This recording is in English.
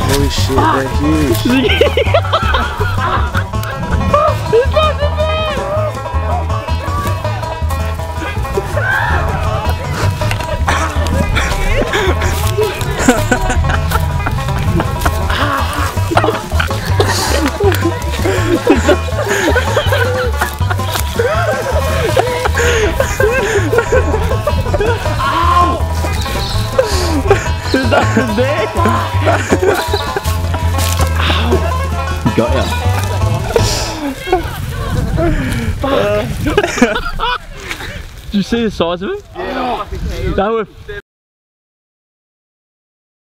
Holy shit, they're huge. Got ya. Did you see the size of it? Yeah.